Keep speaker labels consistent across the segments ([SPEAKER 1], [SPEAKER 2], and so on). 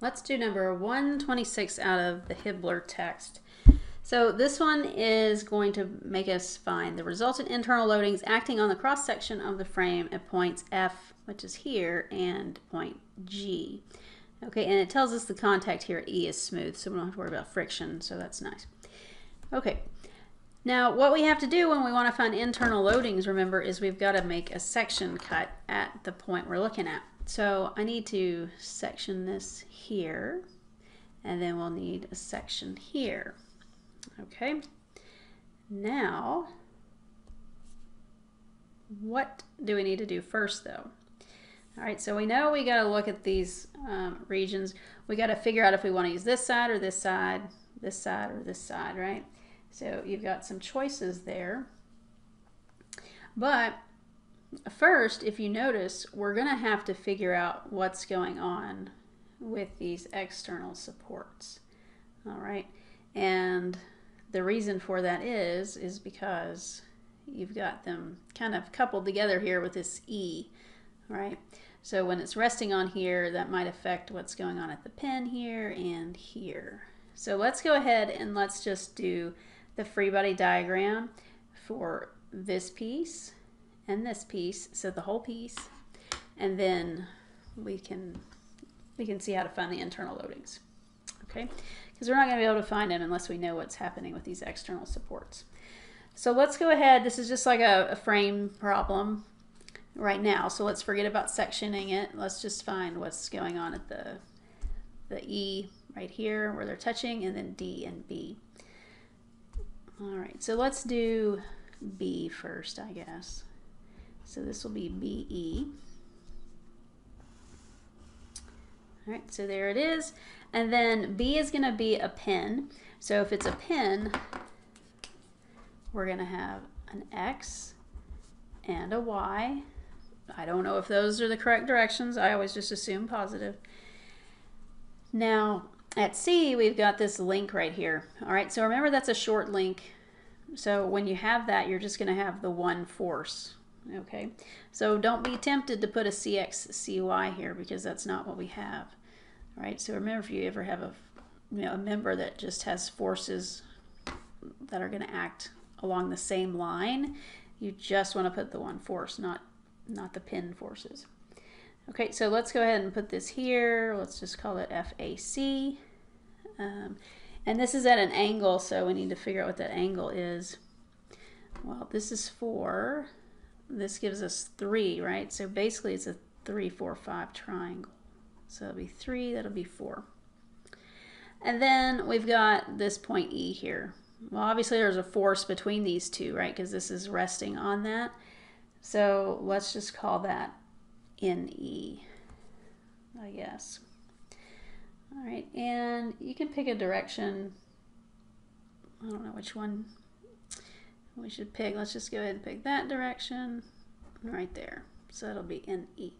[SPEAKER 1] let's do number 126 out of the Hibbeler text. So this one is going to make us find the resultant internal loadings acting on the cross section of the frame at points F, which is here, and point G. Okay, and it tells us the contact here at E is smooth, so we don't have to worry about friction, so that's nice. Okay, now what we have to do when we want to find internal loadings, remember, is we've got to make a section cut at the point we're looking at. So I need to section this here, and then we'll need a section here. Okay, now what do we need to do first though? All right, so we know we got to look at these um, regions. We got to figure out if we want to use this side or this side, this side or this side, right? So you've got some choices there. But first, if you notice, we're going to have to figure out what's going on with these external supports. All right, and the reason for that is, is because you've got them kind of coupled together here with this E, right? So when it's resting on here, that might affect what's going on at the pin here and here. So let's go ahead and let's just do the free body diagram for this piece and this piece, so the whole piece, and then we can we can see how to find the internal loadings. Okay, because we're not going to be able to find them unless we know what's happening with these external supports. So let's go ahead. This is just like a, a frame problem right now. So let's forget about sectioning it. Let's just find what's going on at the the E right here where they're touching and then D and B. All right, so let's do B first, I guess. So this will be BE. All right, so there it is. And then B is going to be a pin. So if it's a pin, we're going to have an X and a Y. I don't know if those are the correct directions. I always just assume positive. Now, at C, we've got this link right here. All right, so remember that's a short link. So when you have that, you're just going to have the one force. Okay, so don't be tempted to put a CX, CY here because that's not what we have. Right, so remember if you ever have a, you know, a member that just has forces that are going to act along the same line, you just want to put the one force, not, not the pin forces. Okay, so let's go ahead and put this here. Let's just call it FAC. Um, and this is at an angle, so we need to figure out what that angle is. Well, this is 4. This gives us 3, right? So basically it's a 3, 4, 5 triangle. So it'll be 3, that'll be 4. And then we've got this point E here. Well, obviously there's a force between these two, right? Because this is resting on that. So let's just call that NE, I guess. All right, and you can pick a direction. I don't know which one we should pick. Let's just go ahead and pick that direction right there. So that'll be NE.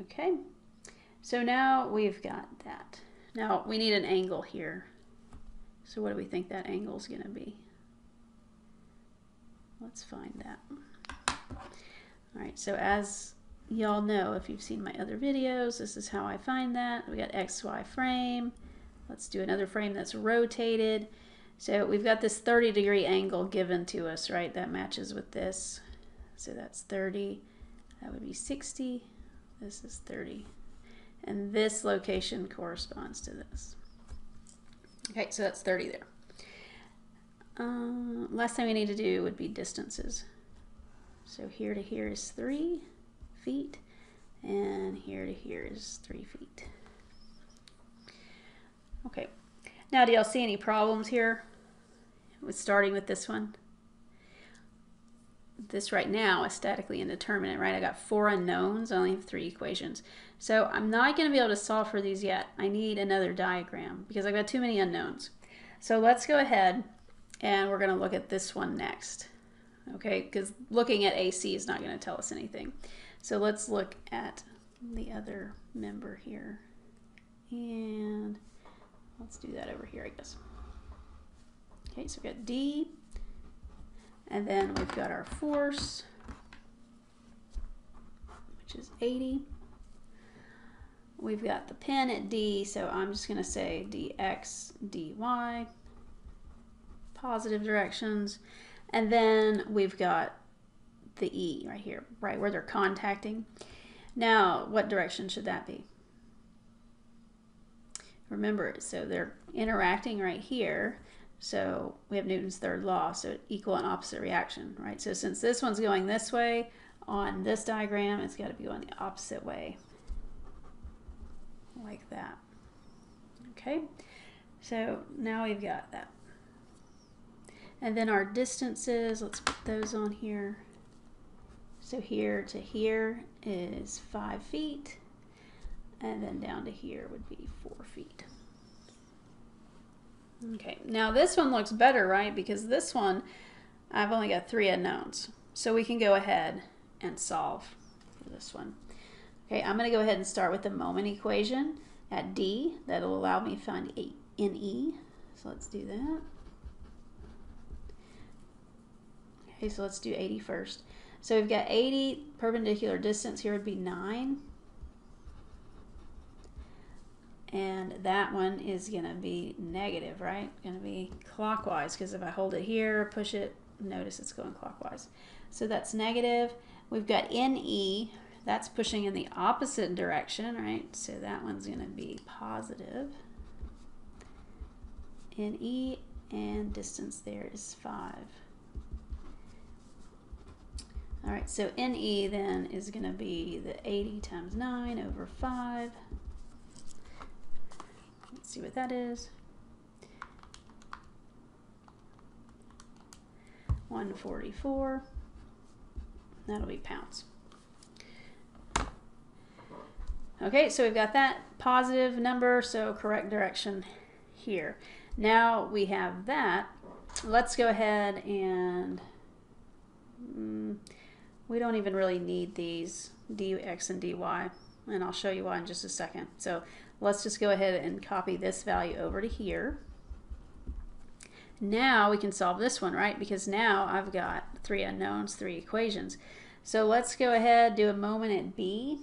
[SPEAKER 1] Okay, so now we've got that. Now we need an angle here. So what do we think that angle is going to be? Let's find that. All right, so as y'all know, if you've seen my other videos, this is how I find that. We got XY frame. Let's do another frame that's rotated. So we've got this 30 degree angle given to us, right? That matches with this. So that's 30. That would be 60. This is 30. And this location corresponds to this. Okay, so that's 30 there. Uh, last thing we need to do would be distances. So here to here is 3 feet, and here to here is 3 feet. Okay, now do y'all see any problems here with starting with this one? this right now is statically indeterminate, right? I got four unknowns, I only have three equations. So I'm not going to be able to solve for these yet. I need another diagram because I've got too many unknowns. So let's go ahead and we're going to look at this one next. Okay, because looking at AC is not going to tell us anything. So let's look at the other member here. And let's do that over here, I guess. Okay, so we've got D, and then we've got our force, which is 80. we've got the pin at D, so I'm just going to say dx, dy, positive directions. And then we've got the E right here, right where they're contacting. Now, what direction should that be? Remember, so they're interacting right here. So we have Newton's third law, so equal and opposite reaction, right? So since this one's going this way, on this diagram, it's got to be going the opposite way, like that. Okay, so now we've got that. And then our distances, let's put those on here. So here to here is five feet, and then down to here would be four feet. Okay, now this one looks better, right? Because this one, I've only got three unknowns. So we can go ahead and solve for this one. Okay, I'm going to go ahead and start with the moment equation at D. That'll allow me to find NE. So let's do that. Okay, so let's do 80 first. So we've got 80 perpendicular distance here would be 9 and that one is going to be negative, right? Going to be clockwise because if I hold it here, push it, notice it's going clockwise. So that's negative. We've got NE, that's pushing in the opposite direction, right? So that one's going to be positive. NE and distance there is 5. All right, so NE then is going to be the 80 times 9 over 5. Let's see what that is. 144. That'll be pounds. Okay, so we've got that positive number, so correct direction here. Now we have that. Let's go ahead and mm, we don't even really need these dx and dy, and I'll show you why in just a second. So Let's just go ahead and copy this value over to here. Now we can solve this one, right? Because now I've got three unknowns, three equations. So let's go ahead, do a moment at B.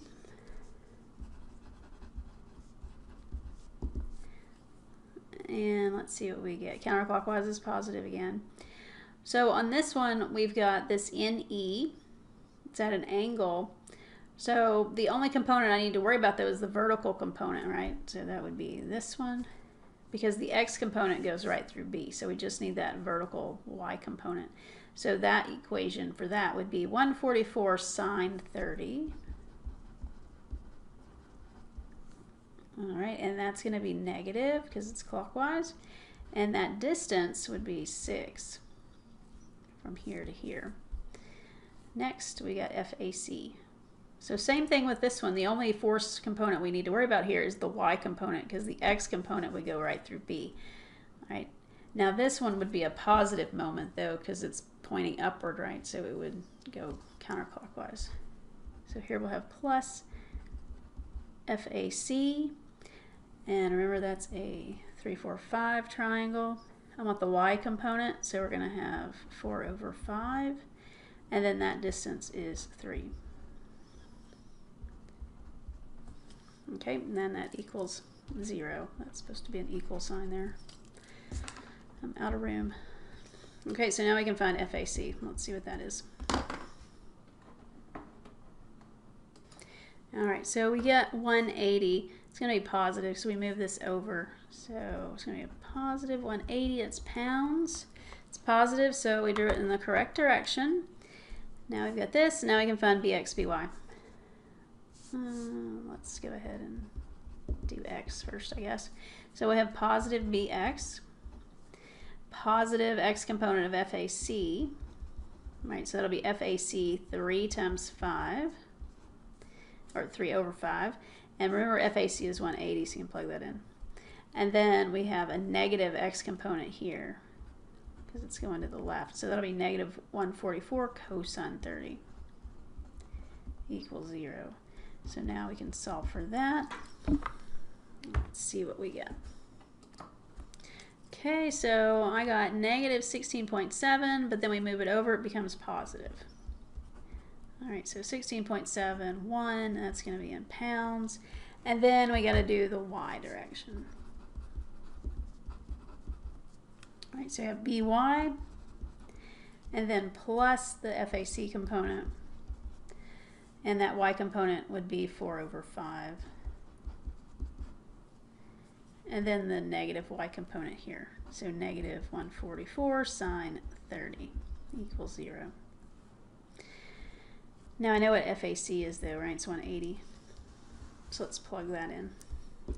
[SPEAKER 1] And let's see what we get. Counterclockwise is positive again. So on this one, we've got this NE. It's at an angle. So the only component I need to worry about though is the vertical component, right? So that would be this one because the x component goes right through b. So we just need that vertical y component. So that equation for that would be 144 sine 30. All right, and that's going to be negative because it's clockwise. And that distance would be 6 from here to here. Next, we got FAC. So same thing with this one. The only force component we need to worry about here is the y component because the x component would go right through b. All right. Now this one would be a positive moment though because it's pointing upward, right? So it would go counterclockwise. So here we'll have plus FAC. And remember that's a 3, 4, 5 triangle. I want the y component, so we're going to have 4 over 5. And then that distance is 3. Okay, and then that equals zero. That's supposed to be an equal sign there. I'm out of room. Okay, so now we can find FAC. Let's see what that is. All right, so we get 180. It's going to be positive, so we move this over. So it's going to be a positive 180. It's pounds. It's positive, so we drew it in the correct direction. Now we've got this. Now we can find BX, BY. Uh, let's go ahead and do x first, I guess. So we have positive bx, positive x component of FAC, right? So that'll be FAC 3 times 5, or 3 over 5. And remember, FAC is 180, so you can plug that in. And then we have a negative x component here, because it's going to the left. So that'll be negative 144 cosine 30 equals 0. So now we can solve for that. Let's see what we get. Okay, so I got negative 16.7, but then we move it over, it becomes positive. All right, so 16.71, that's going to be in pounds. And then we got to do the y direction. All right, so we have by, and then plus the FAC component. And that y component would be 4 over 5. And then the negative y component here. So negative 144 sine 30 equals 0. Now I know what FAC is though, right? It's 180. So let's plug that in.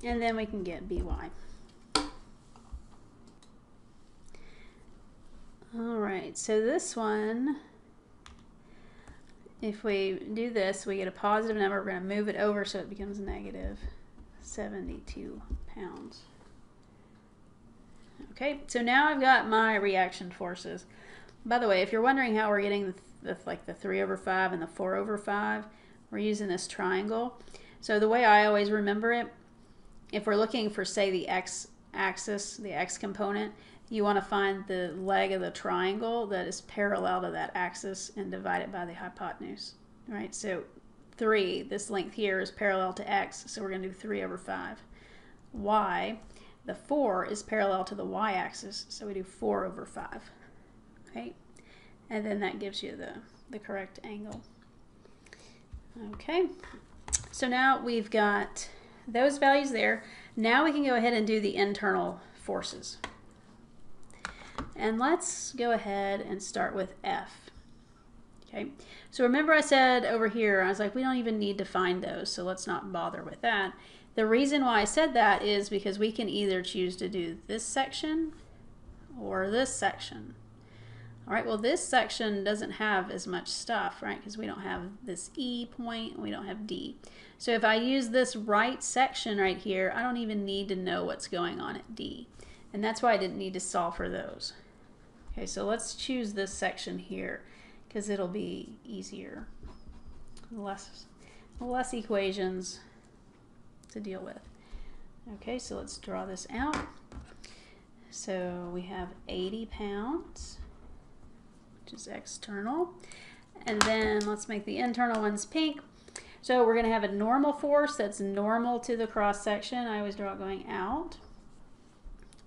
[SPEAKER 1] And then we can get BY. All right, so this one, if we do this, we get a positive number. We're going to move it over so it becomes negative 72 pounds. Okay, so now I've got my reaction forces. By the way, if you're wondering how we're getting the, the, like the 3 over 5 and the 4 over 5, we're using this triangle. So the way I always remember it, if we're looking for, say, the x axis, the x component, you want to find the leg of the triangle that is parallel to that axis and divide it by the hypotenuse, right? So 3, this length here is parallel to x, so we're going to do 3 over 5. y, the 4 is parallel to the y-axis, so we do 4 over 5, okay? And then that gives you the, the correct angle. Okay, so now we've got those values there. Now we can go ahead and do the internal forces. And let's go ahead and start with F. Okay, so remember I said over here, I was like, we don't even need to find those, so let's not bother with that. The reason why I said that is because we can either choose to do this section or this section. All right, well this section doesn't have as much stuff, right, because we don't have this E point, we don't have D. So if I use this right section right here, I don't even need to know what's going on at D. And that's why I didn't need to solve for those. Okay, so let's choose this section here because it'll be easier. Less, less equations to deal with. Okay, so let's draw this out. So we have 80 pounds, which is external. And then let's make the internal ones pink. So we're going to have a normal force that's normal to the cross section. I always draw it going out.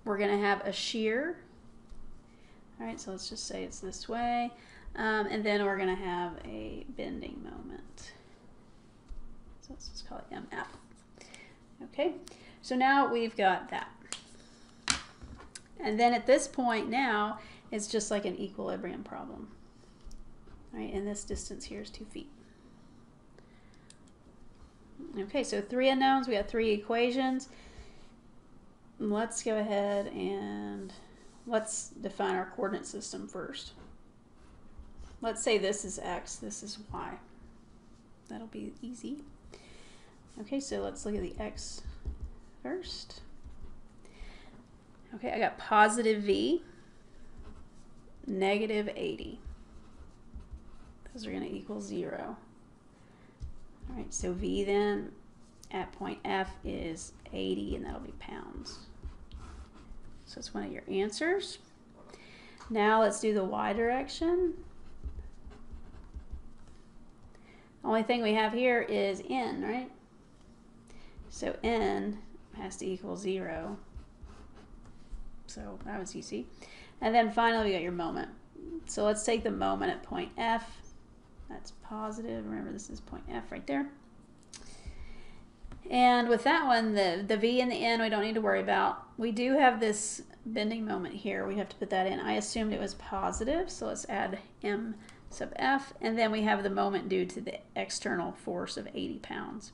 [SPEAKER 1] We're going to have a shear all right, so let's just say it's this way. Um, and then we're going to have a bending moment. So let's just call it MF. Okay, so now we've got that. And then at this point now, it's just like an equilibrium problem. All right, and this distance here is two feet. Okay, so three unknowns, we have three equations. Let's go ahead and let's define our coordinate system first. Let's say this is x, this is y. That'll be easy. Okay, so let's look at the x first. Okay, I got positive v, negative 80. Those are going to equal 0. All right, so v then at point F is 80, and that'll be pounds. So it's one of your answers. Now let's do the y direction. The only thing we have here is n, right? So n has to equal 0. So that was easy. And then finally we got your moment. So let's take the moment at point F. That's positive. Remember this is point F right there. And with that one, the, the V and the N we don't need to worry about. We do have this bending moment here. We have to put that in. I assumed it was positive, so let's add M sub F. And then we have the moment due to the external force of 80 pounds.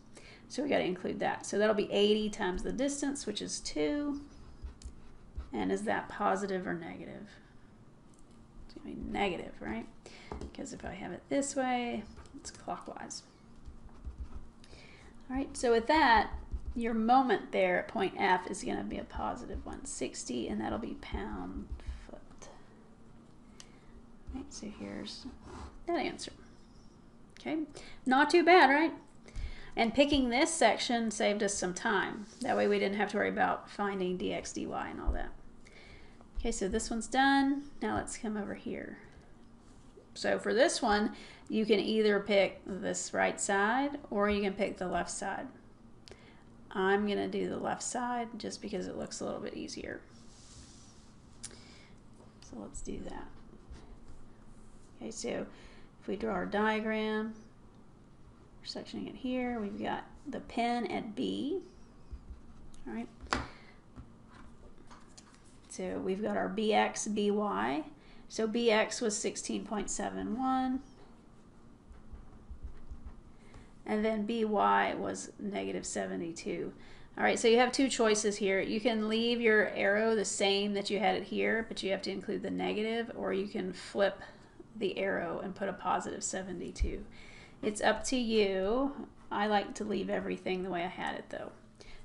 [SPEAKER 1] So we got to include that. So that'll be 80 times the distance, which is 2. And is that positive or negative? It's going to be negative, right? Because if I have it this way, it's clockwise. All right, so with that, your moment there at point F is going to be a positive 160, and that'll be pound foot. All right, so here's that answer. Okay, not too bad, right? And picking this section saved us some time. That way we didn't have to worry about finding dx, dy, and all that. Okay, so this one's done. Now let's come over here. So for this one, you can either pick this right side or you can pick the left side. I'm going to do the left side just because it looks a little bit easier. So let's do that. Okay, so if we draw our diagram, we're sectioning it here. We've got the pin at B. All right. So we've got our BX, BY. So BX was 16.71. And then BY was negative 72. All right, so you have two choices here. You can leave your arrow the same that you had it here, but you have to include the negative, or you can flip the arrow and put a positive 72. It's up to you. I like to leave everything the way I had it though.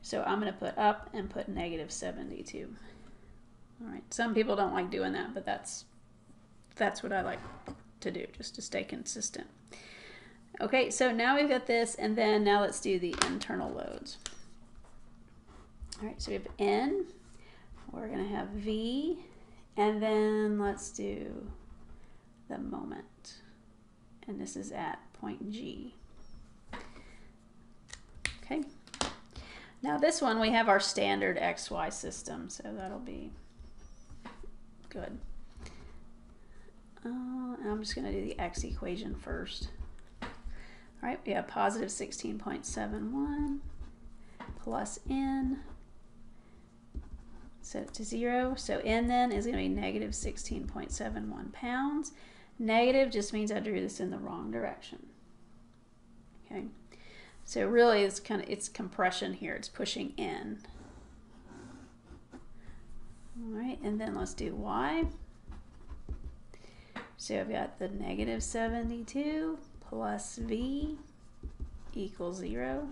[SPEAKER 1] So I'm going to put up and put negative 72. All right, some people don't like doing that, but that's that's what I like to do, just to stay consistent. Okay, so now we've got this, and then now let's do the internal loads. All right, so we have N, we're gonna have V, and then let's do the moment. And this is at point G. Okay. Now this one, we have our standard XY system, so that'll be good. Uh, I'm just to do the X equation first. Right, we have positive 16.71 plus N, set it to zero. So N then is going to be negative 16.71 pounds. Negative just means I drew this in the wrong direction. Okay, so really it's kind of, it's compression here. It's pushing in. All right, and then let's do Y. So I've got the negative 72 plus V equals zero.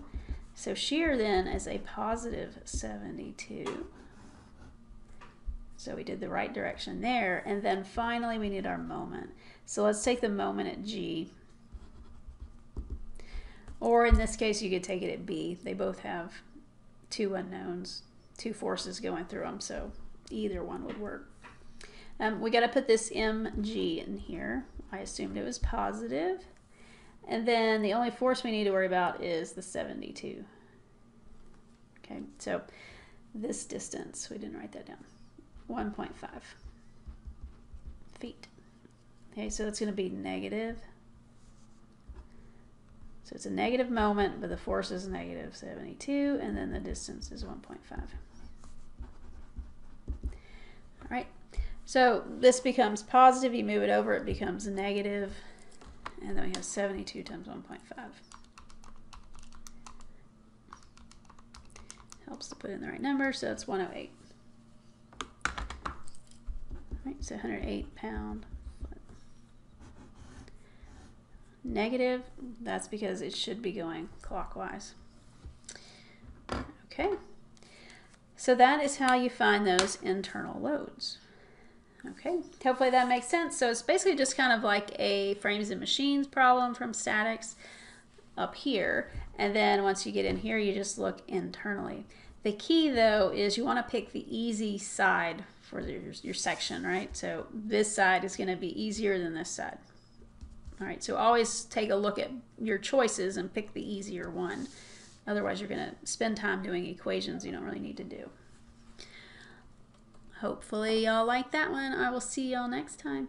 [SPEAKER 1] So shear then is a positive 72. So we did the right direction there. And then finally we need our moment. So let's take the moment at G. Or in this case, you could take it at B. They both have two unknowns, two forces going through them. So either one would work. Um, we got to put this mg in here. I assumed it was positive. And then the only force we need to worry about is the 72. Okay, so this distance, we didn't write that down, 1.5 feet. Okay, so it's going to be negative. So it's a negative moment, but the force is negative 72, and then the distance is 1.5. All right, so this becomes positive, you move it over, it becomes negative, and then we have 72 times 1.5. Helps to put in the right number, so it's 108. All right, so 108 pound Negative, that's because it should be going clockwise. Okay, so that is how you find those internal loads. Okay, hopefully that makes sense. So it's basically just kind of like a frames and machines problem from statics up here. And then once you get in here, you just look internally. The key though is you want to pick the easy side for your, your section, right? So this side is going to be easier than this side. All right, so always take a look at your choices and pick the easier one. Otherwise, you're going to spend time doing equations you don't really need to do. Hopefully y'all like that one. I will see y'all next time.